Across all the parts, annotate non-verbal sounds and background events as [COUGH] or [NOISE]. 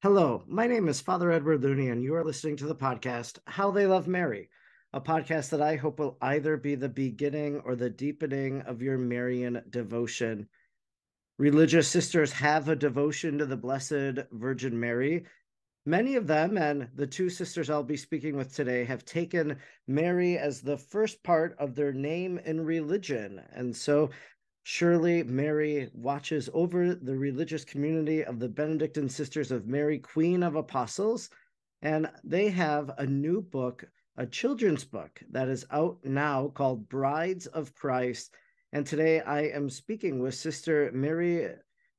Hello, my name is Father Edward Looney, and you are listening to the podcast How They Love Mary, a podcast that I hope will either be the beginning or the deepening of your Marian devotion. Religious sisters have a devotion to the Blessed Virgin Mary. Many of them, and the two sisters I'll be speaking with today, have taken Mary as the first part of their name in religion. And so Surely Mary watches over the religious community of the Benedictine Sisters of Mary, Queen of Apostles, and they have a new book, a children's book that is out now called Brides of Christ. And today I am speaking with Sister Mary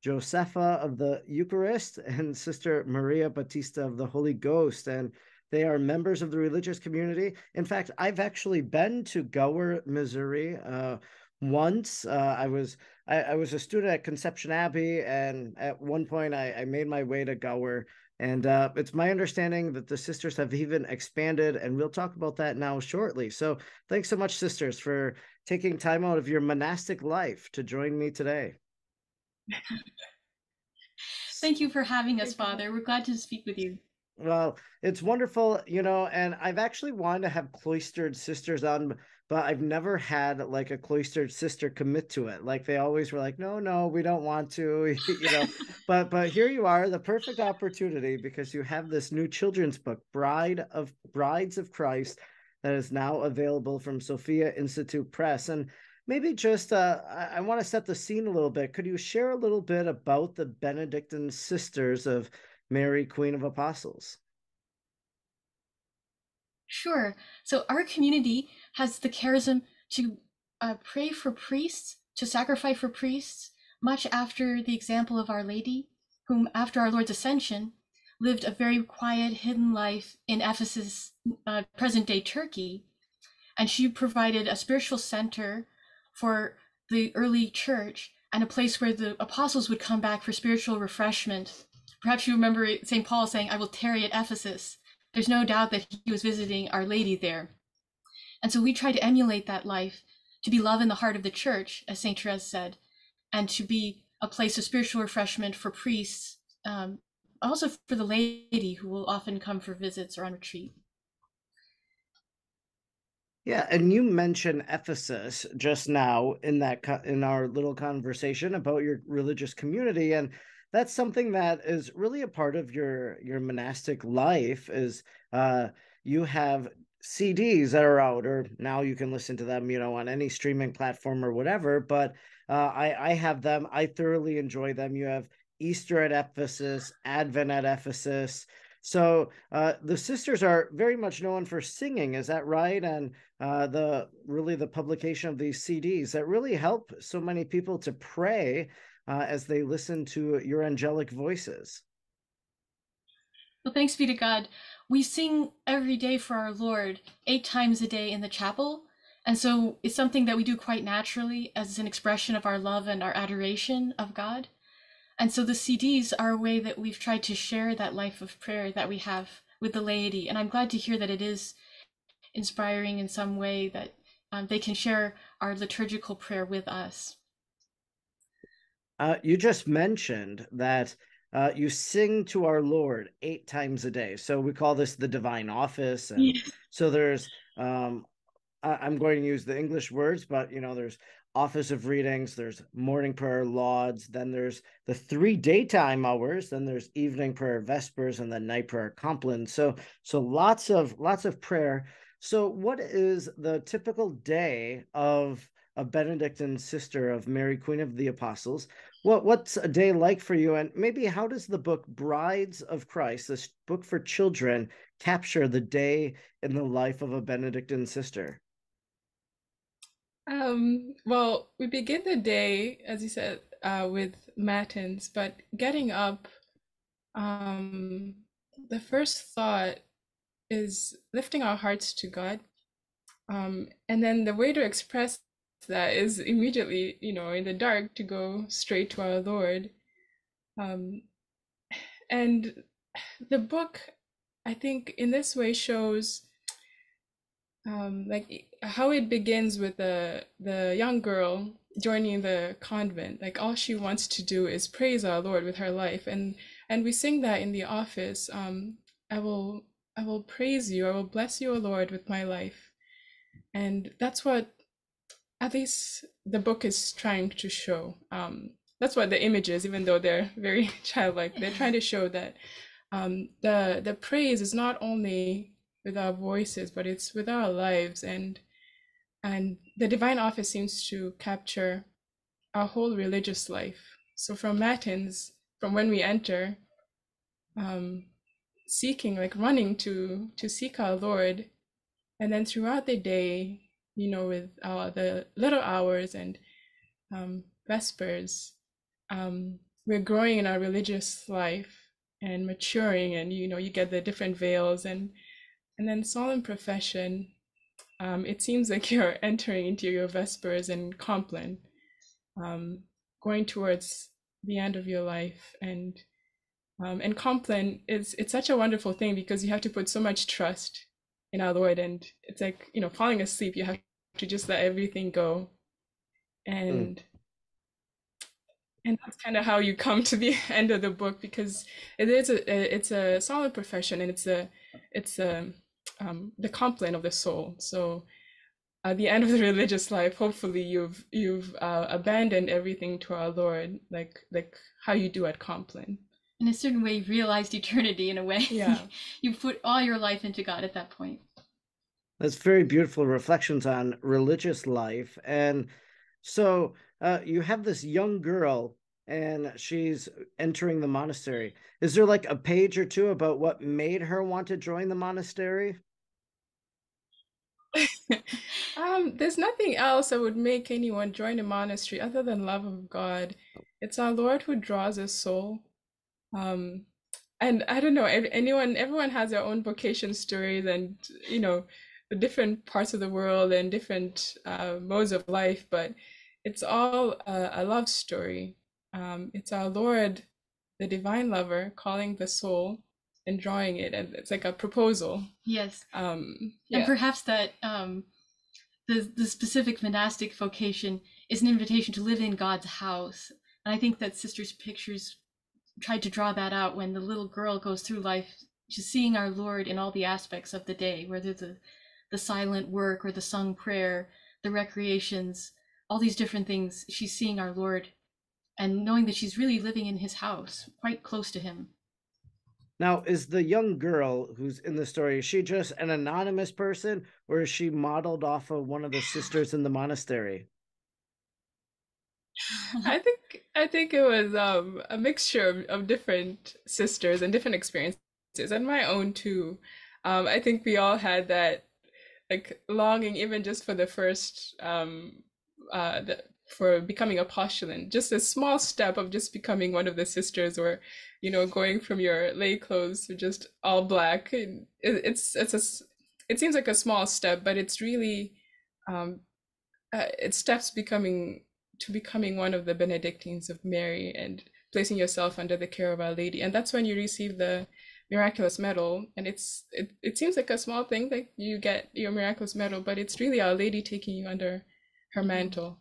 Josepha of the Eucharist and Sister Maria Bautista of the Holy Ghost. And they are members of the religious community. In fact, I've actually been to Gower, Missouri. Uh, once. Uh, I was I, I, was a student at Conception Abbey, and at one point I, I made my way to Gower. And uh, it's my understanding that the sisters have even expanded, and we'll talk about that now shortly. So thanks so much, sisters, for taking time out of your monastic life to join me today. Thank you for having us, Father. We're glad to speak with you. Well, it's wonderful, you know, and I've actually wanted to have cloistered sisters on but I've never had like a cloistered sister commit to it. Like they always were like, no, no, we don't want to, [LAUGHS] you know. [LAUGHS] but but here you are, the perfect opportunity because you have this new children's book, Bride of Brides of Christ, that is now available from Sophia Institute Press. And maybe just uh, I, I want to set the scene a little bit. Could you share a little bit about the Benedictine sisters of Mary, Queen of Apostles? Sure. So our community has the charism to uh, pray for priests, to sacrifice for priests, much after the example of Our Lady, whom, after our Lord's ascension, lived a very quiet, hidden life in Ephesus, uh, present day Turkey. And she provided a spiritual center for the early church and a place where the apostles would come back for spiritual refreshment. Perhaps you remember St. Paul saying, I will tarry at Ephesus. There's no doubt that he was visiting Our Lady there. And so we try to emulate that life, to be love in the heart of the church, as St. Therese said, and to be a place of spiritual refreshment for priests, um, also for the lady who will often come for visits or on retreat. Yeah, and you mentioned Ephesus just now in that in our little conversation about your religious community, and that's something that is really a part of your your monastic life. Is uh, you have CDs that are out, or now you can listen to them, you know, on any streaming platform or whatever. But uh, I I have them. I thoroughly enjoy them. You have Easter at Ephesus, Advent at Ephesus. So uh, the sisters are very much known for singing. Is that right? And uh, the really the publication of these CDs that really help so many people to pray uh, as they listen to your angelic voices. Well, thanks be to God. We sing every day for our Lord, eight times a day in the chapel. And so it's something that we do quite naturally as an expression of our love and our adoration of God. And so the CDs are a way that we've tried to share that life of prayer that we have with the laity. And I'm glad to hear that it is inspiring in some way that um, they can share our liturgical prayer with us. Uh, you just mentioned that uh, you sing to our Lord eight times a day. So we call this the divine office. [LAUGHS] And yeah. so there's, um, I, am going to use the English words, but you know, there's office of readings, there's morning prayer, lauds, then there's the three daytime hours, then there's evening prayer, vespers, and then night prayer, compline. So, so lots of lots of prayer. So, what is the typical day of a Benedictine sister of Mary, Queen of the Apostles? What what's a day like for you? And maybe how does the book Brides of Christ, this book for children, capture the day in the life of a Benedictine sister? Um, well, we begin the day, as you said, uh, with matins, but getting up, um, the first thought is lifting our hearts to God. Um, and then the way to express that is immediately, you know, in the dark to go straight to our Lord. Um, and the book, I think, in this way shows um, like how it begins with the the young girl joining the convent. Like all she wants to do is praise our Lord with her life, and and we sing that in the office. Um, I will, I will praise you. I will bless you, O Lord, with my life, and that's what, at least, the book is trying to show. Um, that's what the image is, even though they're [LAUGHS] very childlike. They're trying to show that um, the the praise is not only with our voices, but it's with our lives, and and the divine office seems to capture our whole religious life. So from matins, from when we enter, um, seeking, like running to to seek our Lord, and then throughout the day, you know, with uh, the little hours and um, vespers, um, we're growing in our religious life and maturing, and you know, you get the different veils and and then solemn profession. Um, it seems like [LAUGHS] you're entering into your vespers and compline, um, going towards the end of your life and um, and compline is it's such a wonderful thing because you have to put so much trust in our Lord, and it's like you know falling asleep. You have to just let everything go, and mm. and that's kind of how you come to the [LAUGHS] end of the book because it is a it's a solid profession and it's a it's a um, the compline of the soul. So at the end of the [LAUGHS] religious life, hopefully you've you've uh, abandoned everything to our Lord, like like how you do at compline. In a certain way, you've realized eternity in a way. Yeah, [LAUGHS] you put all your life into God at that point. That's very beautiful reflections on religious life, and so uh, you have this young girl and she's entering the monastery. Is there like a page or two about what made her want to join the monastery? [LAUGHS] um, there's nothing else that would make anyone join a monastery other than love of God. It's our Lord who draws a soul. Um, and I don't know, anyone, everyone has their own vocation stories and, you know, different parts of the world and different uh, modes of life, but it's all a, a love story um, it's our Lord, the divine lover, calling the soul and drawing it, and it's like a proposal. Yes. Um, yeah. And perhaps that um, the the specific monastic vocation is an invitation to live in God's house, and I think that Sister's pictures tried to draw that out when the little girl goes through life, just seeing our Lord in all the aspects of the day, whether the the silent work or the sung prayer, the recreations, all these different things. She's seeing our Lord and knowing that she's really living in his house, quite close to him. Now, is the young girl who's in the story, is she just an anonymous person or is she modeled off of one of the sisters in the monastery? I think I think it was um, a mixture of, of, different sisters and different experiences and my own too. Um, I think we all had that like longing even just for the first um, uh, the, for becoming a postulant. Just a small step of just becoming one of the sisters or you know going from your lay clothes to just all black. It, it's it's a it seems like a small step but it's really um uh, it steps becoming to becoming one of the benedictines of mary and placing yourself under the care of our lady. And that's when you receive the miraculous medal and it's it, it seems like a small thing that you get your miraculous medal but it's really our lady taking you under her mm-hmm. mantle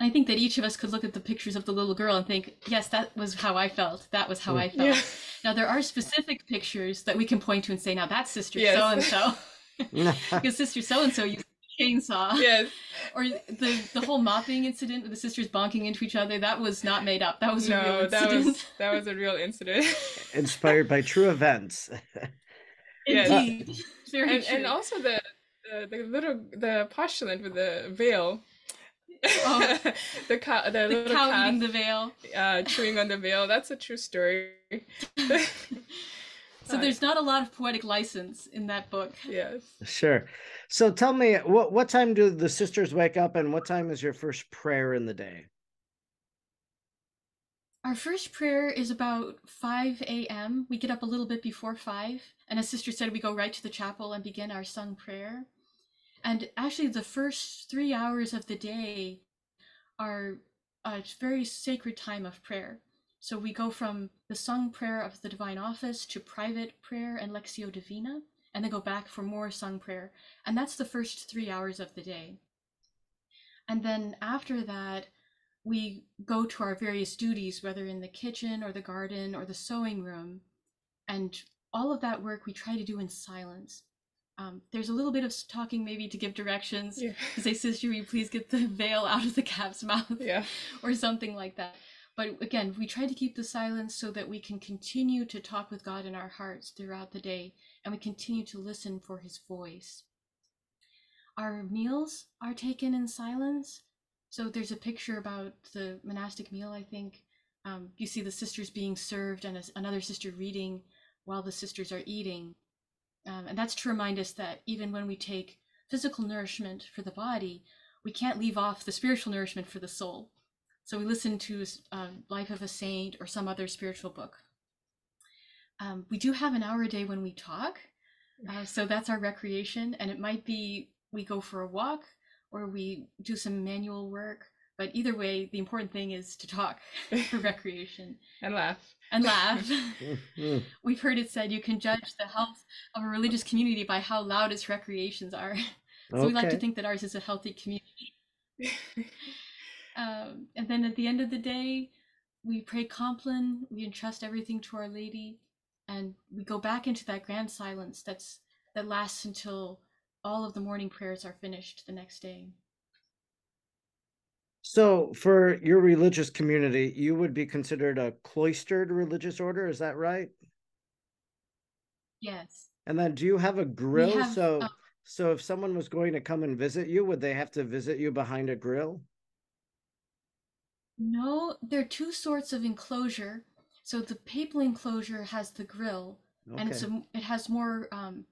I think that each of us could look at the pictures of the little girl and think, yes, that was how I felt. That was how mm. I felt. Yeah. Now, there are specific pictures that we can point to and say, now that's sister so and so. Because sister so and so used chainsaw. Yes. [LAUGHS] Or the, the whole mopping incident with the sisters bonking into each other, that was not made up. That was no, a real incident. That was, that was a real incident. [LAUGHS] Inspired by true events. [LAUGHS] yes. Indeed. Very and, true. and also the, the, the little, the postulant with the veil Oh, the cow, the, the little cow calf, eating the veil, uh, chewing on the veil. That's a true story. So there's not a lot of poetic license in that book. Yes. Sure. So tell me, what what time do the sisters wake up, and what time is your first prayer in the day? Our first prayer is about 5 a.m. We get up a little bit before 5. And as Sister said, we go right to the chapel and begin our sung prayer. And actually, the first three hours of the day are a very sacred time of prayer. So we go from the sung prayer of the divine office to private prayer and Lectio Divina, and then go back for more sung prayer. And that's the first three hours of the day. And then after that, we go to our various duties, whether in the kitchen or the garden or the sewing room. And all of that work we try to do in silence. Um, there's a little bit of talking maybe to give directions. Yeah. To [LAUGHS] say, sister, will you please get the [LAUGHS] veil out of the calf's mouth? Yeah. [LAUGHS] or something like that. But again, we try to keep the silence so that we can continue to talk with God in our hearts throughout the day and we continue to listen for his voice. Our meals are taken in silence. So there's a picture about the monastic meal, I think. Um, you see the sisters being served and another sister reading while the sisters are eating. Um, and that's to remind us that even when we take physical nourishment for the body, we can't leave off the spiritual nourishment for the soul. So we listen to um, Life of a Saint or some other spiritual book. Um, we do have an hour a day when we talk. Uh, so that's our recreation. And it might be we go for a walk or we do some manual work. But either way, the important thing is to talk [LAUGHS] for [LAUGHS] recreation and laugh. And laugh. [LAUGHS] We've heard it said you can judge the health of a religious community by how loud its recreations are. So okay. we like to think that ours is a healthy community. Um, and then at the end of the day, we pray Compline, we entrust everything to Our Lady, and we go back into that grand silence that's that lasts until all of the morning prayers are finished the next day. So, for your religious community, you would be considered a cloistered religious order, is that right? Yes. And then do you have a grill? Have, so, uh, so if someone was going to come and visit you, would they have to visit you behind a grill? No, there are two sorts of enclosure. So the papal enclosure has the grill, okay. and it's it has more um,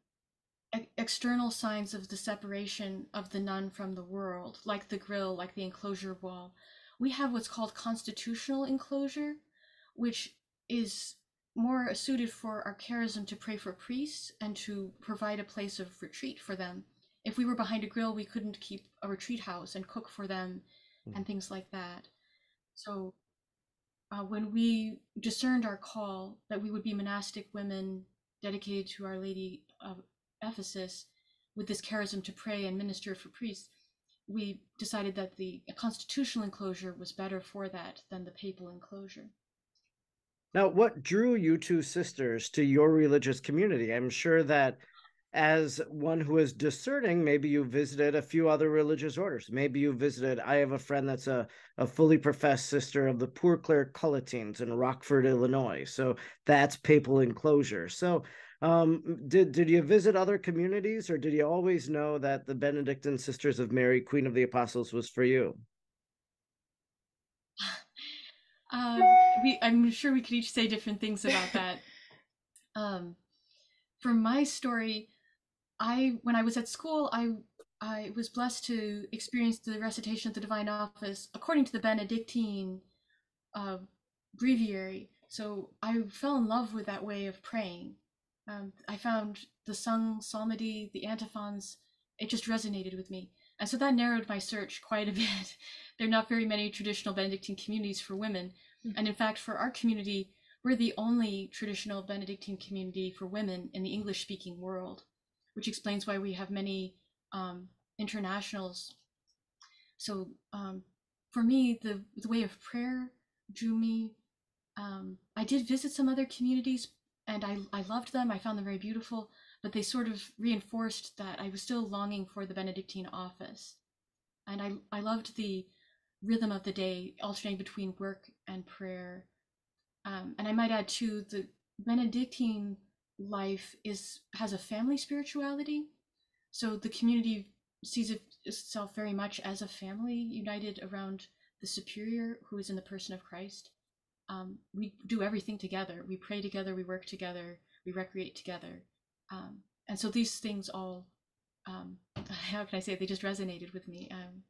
e- external signs of the separation of the nun from the world, like the grill, like the enclosure wall. We have what's called constitutional enclosure, which is more suited for our charism to pray for priests and to provide a place of retreat for them. If we were behind a grill, we couldn't keep a retreat house and cook for them mm. and things like that. So uh, when we discerned our call that we would be monastic women dedicated to Our Lady of Ephesus with this charism to pray and minister for priests, we decided that the constitutional enclosure was better for that than the papal enclosure. Now, what drew you two sisters to your religious community? I'm sure that as one who is discerning, maybe you visited a few other religious orders. Maybe you visited, I have a friend that's a, a fully professed sister of the Poor Clare Colettines in Rockford, Illinois. So that's papal enclosure. So um, did, did you visit other communities or did you always know that the Benedictine Sisters of Mary, Queen of the Apostles, was for you? [SIGHS] Uh, we, I'm sure we could each say different things about that. [LAUGHS] um, for my story, I when I was at school, I I was blessed to experience the recitation of the Divine Office according to the Benedictine uh, breviary. So I fell in love with that way of praying. Um, I found the sung psalmody, the antiphons, it just resonated with me. And so that narrowed my search quite a [LAUGHS] bit. there are not very many traditional Benedictine communities for women. Mm-hmm. And in fact, for our community, we're the only traditional Benedictine community for women in the English speaking world which explains why we have many um, internationals. So um, for me, the the way of prayer drew me. Um, I did visit some other communities, and I I loved them. I found them very beautiful, but they sort of reinforced that I was still longing for the Benedictine office, and I I loved the rhythm of the day, alternating between work and prayer. Um, and I might add too the Benedictine life is has a family spirituality. So the community sees it, itself very much as a family united around the superior who is in the person of Christ. Um, we do everything together. We pray together. We work together. We recreate together. Um, and so these things all, um, [LAUGHS] how can I say, it? they just resonated with me. Um,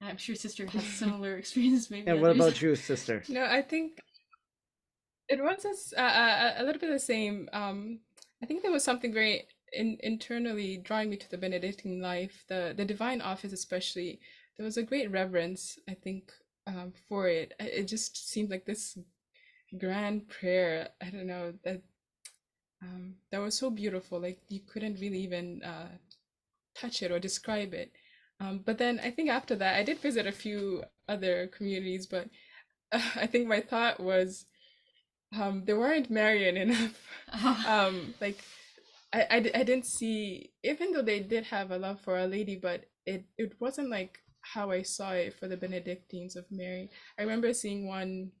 I'm sure sister has [LAUGHS] similar experiences. Maybe. And what about you, sister? No, I think it was a, a, a little bit the same. Um, I think there was something very in, internally drawing me to the Benedictine life, the the divine office especially. There was a great reverence, I think, um, for it. It just seemed like this grand prayer. I don't know that um, that was so beautiful. Like you couldn't really even uh, touch it or describe it. Um, but then I think after that, I did visit a few other communities, but uh, [LAUGHS] I think my thought was um, they weren't Marian enough. [LAUGHS] um, like I, I, I didn't see, even though they did have a love for Our Lady, but it, it wasn't like how I saw it for the Benedictines of Mary. I remember seeing one,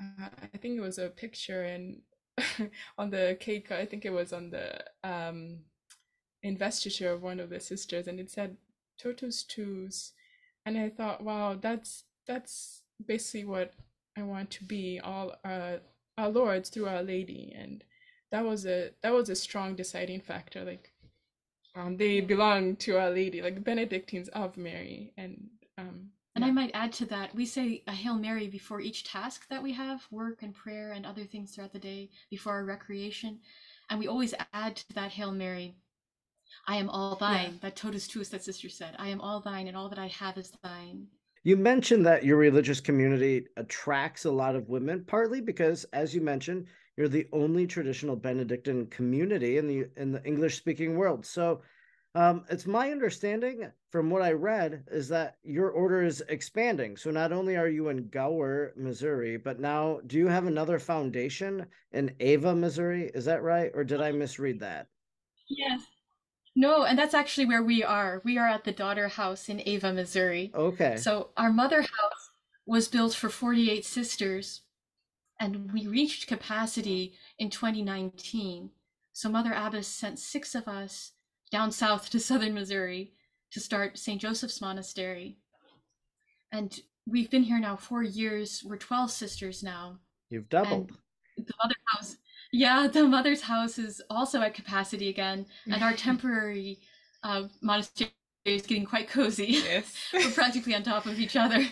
uh, I think it was a picture and [LAUGHS] on the cake, I think it was on the um, investiture of one of the sisters, and it said totus tuus. And I thought, wow, that's that's basically what I want to be, all uh, our lords through Our Lady. And that was a that was a strong deciding factor. Like um, they belong to Our Lady, like Benedictines of Mary, and um, and I might add to that, we say a Hail Mary before each task that we have, work and prayer and other things throughout the day, before our recreation. And we always add to that Hail Mary, I am all thine. Yeah. That totus tuus that sister said. I am all thine, and all that I have is thine. You mentioned that your religious community attracts a lot of women, partly because, as you mentioned, you're the only traditional Benedictine community in the in the English speaking world. So um, it's my understanding from what I read is that your order is expanding. So not only are you in Gower, Missouri, but now do you have another foundation in Ava, Missouri? Is that right? Or did I misread that? Yes. No, and that's actually where we are. We are at the daughter house in Ava, Missouri. Okay. So our mother house was built for 48 sisters, and we reached capacity in 2019. So Mother Abbess sent six of us down south to [LAUGHS] southern Missouri to start St. Joseph's Monastery. And we've been here now four years. We're 12 sisters now. You've doubled. And the mother house, yeah, the mother's house is also at capacity again. And our [LAUGHS] temporary uh, monastery is getting quite cozy. Yes. [LAUGHS] We're practically on top of each other.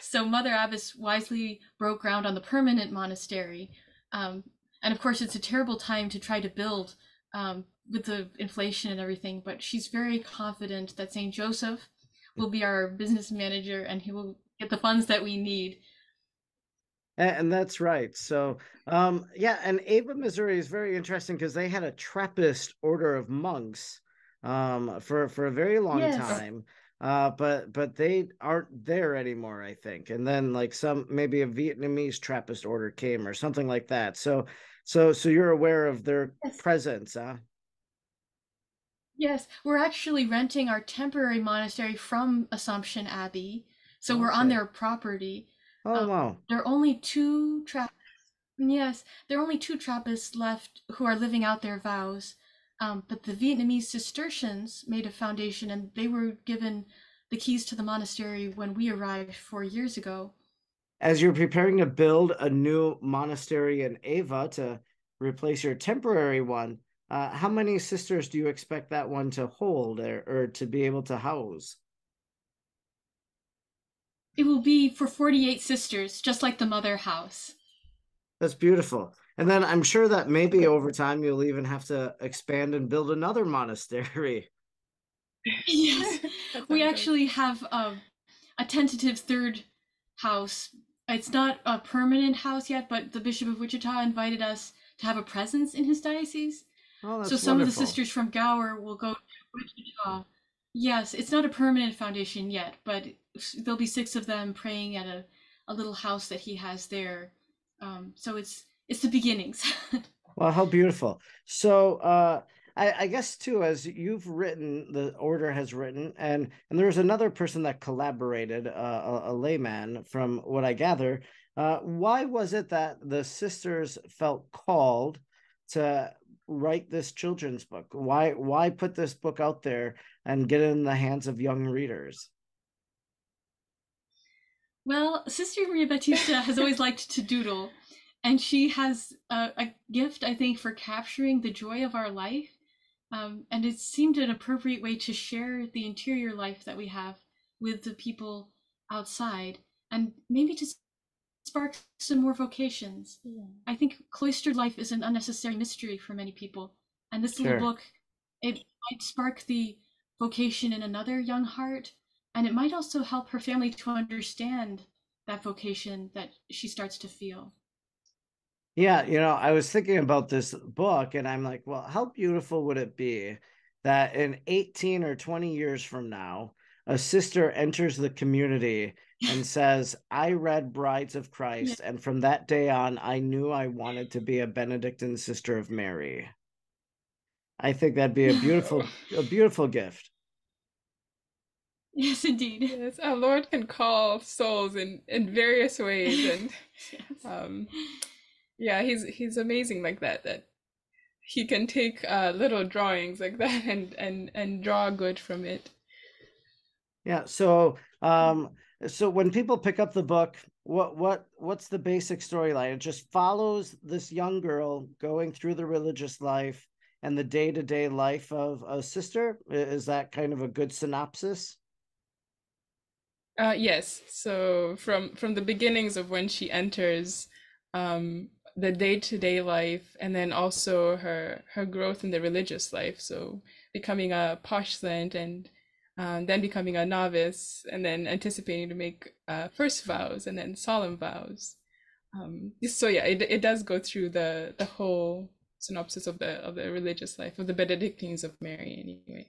So Mother Abbess wisely broke ground on the permanent monastery. Um, and of course, it's a terrible time to try to build um, with the inflation and everything, but she's very confident that St. Joseph will be our business manager and he will get the funds that we need. And, that's right. So, um, yeah, and Ava, Missouri is very interesting because they had a Trappist order of monks um, for for a very long yes. time. Uh, but but they aren't there anymore, I think. And then like some maybe a Vietnamese Trappist order came or something like that. So so so you're aware of their yes. presence, huh? Yes, we're actually renting our temporary monastery from Assumption Abbey. So okay. we're on their property. Oh, um, wow. There are only two Trappists. Yes, there are only two Trappists left who are living out their vows. Um, but the Vietnamese Cistercians made a foundation and they were given the keys to the monastery when we arrived four years ago. As you're preparing to build a new monastery in Ava to replace your temporary one, uh, how many sisters do you expect that one to hold or, or to be able to house? It will be for 48 sisters, just like the mother house. That's beautiful. And then I'm sure that maybe over time you'll even have to expand and build another monastery. [LAUGHS] yes. [LAUGHS] we actually have a, a tentative third house. It's not a permanent house yet, but the Bishop of Wichita invited us to have a presence in his diocese. Oh, so some wonderful. of the sisters from Gower will go to Wichita. Yes, it's not a permanent foundation yet, but there'll be six of them praying at a, a little house that he has there. Um, so it's it's the beginnings. [LAUGHS] well, how beautiful. So uh, I, I guess too, as you've written, the order has written, and and there was another person that collaborated, uh, a, a layman, from what I gather. Uh, why was it that the sisters felt called to write this children's book? Why why put this book out there and get it in the hands of young readers? Well, Sister Maria Batista has always [LAUGHS] liked to doodle, and she has a, a, gift, I think, for capturing the joy of our life. Um, and it seemed an appropriate way to share the interior life that we have with the people outside, and maybe to spark some more vocations. Yeah. I think cloistered life is an unnecessary mystery for many people. And this little book, it might spark the vocation in another young heart. And it might also help her family to understand that vocation that she starts to feel. Yeah, you know, I was thinking about this book and I'm like, well, how beautiful would it be that in 18 or 20 years from now, a sister enters the community and [LAUGHS] says, I read Brides of Christ, and from that day on, I knew I wanted to be a Benedictine sister of Mary. I think that'd be a beautiful, [LAUGHS] a beautiful gift. Yes, indeed. Yes, our Lord can call souls in in various ways, and [LAUGHS] yes. um, yeah, he's he's amazing like that. That he can take uh, little drawings like that and and and draw good from it. Yeah. So um, so when people pick up the book, what what what's the basic storyline? It just follows this young girl going through the religious life and the day to day life of a sister. Is that kind of a good synopsis? Uh, yes. So from from the beginnings of when she enters um, the day to day life, and then also her her growth in the religious life. So becoming a postulante and um, then becoming a novice, and then anticipating to make uh, first vows and then solemn vows. Um, so yeah, it it does go through the the whole synopsis of the of the religious life of the Benedictines of Mary anyway.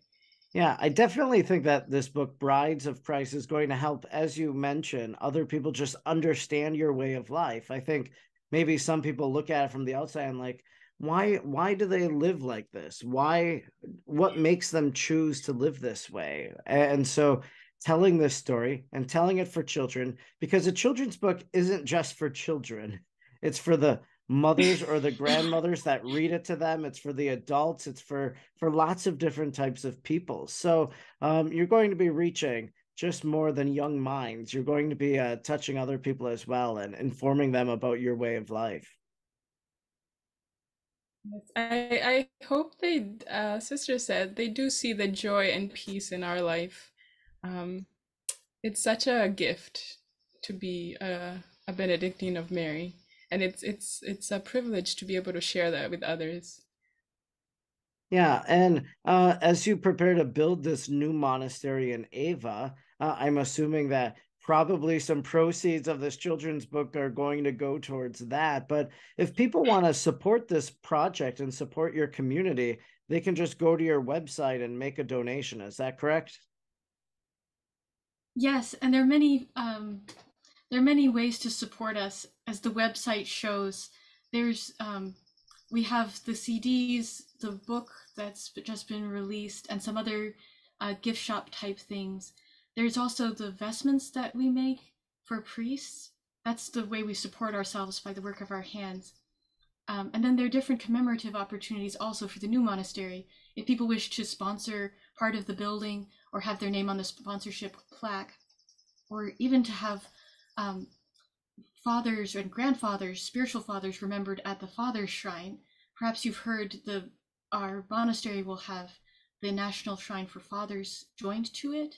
Yeah, I definitely think that this book, Brides of Christ, is going to help, as you mentioned, other people just understand your way of life. I think maybe some people look at it from the outside and like, why why do they live like this? Why what makes them choose to live this way? And so telling this story and telling it for children, because a children's book isn't just for children. It's for the mothers or the [LAUGHS] grandmothers that read it to them. It's for the adults. It's for for lots of different types of people. So um, you're going to be reaching just more than young minds. You're going to be uh, touching other people as well and informing them about your way of life. I, I hope they, uh, sister said, they do see the joy and peace in our life. Um, it's such a gift to be a, a Benedictine of Mary and it's it's it's a privilege to be able to share that with others. Yeah and uh, as you prepare to build this new monastery in ava uh, i'm assuming that probably some proceeds of this children's book are going to go towards that but if people want to support this project and support your community they can just go to your website and make a donation is that correct? Yes and there are many um, there are many ways to support us. As the website shows there's um, we have the cds the book that's just been released and some other uh, gift shop type things. There's also the vestments that we make for priests. That's the way we support ourselves by the work of our hands. Um, and then there are different commemorative opportunities also for the new monastery. If people wish to sponsor part of the building or have their name on the sponsorship plaque or even to have um, fathers and grandfathers, spiritual fathers remembered at the father's shrine. Perhaps you've heard the our monastery will have the national shrine for fathers joined to it.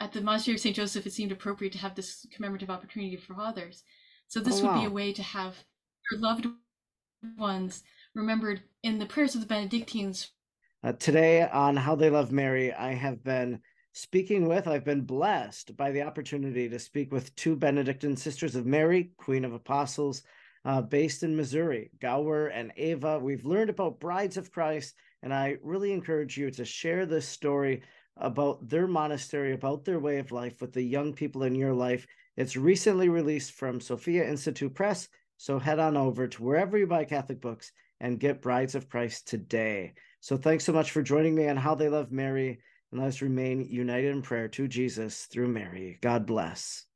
At the monastery of St. Joseph, it seemed appropriate to have this commemorative opportunity for fathers. So this oh, wow. would be a way to have your loved ones remembered in the prayers of the Benedictines. Uh, today on How They Love Mary, I have been speaking with, I've been blessed by the opportunity to speak with two Benedictine Sisters of Mary, Queen of Apostles, uh, based in Missouri, Gower and Ava. We've learned about Brides of Christ, and I really encourage you to share this story about their monastery, about their way of life with the young people in your life. It's recently released from Sophia Institute Press, so head on over to wherever you buy Catholic books and get Brides of Christ today. So thanks so much for joining me on How They Love Mary and let us remain united in prayer to Jesus through Mary. God bless.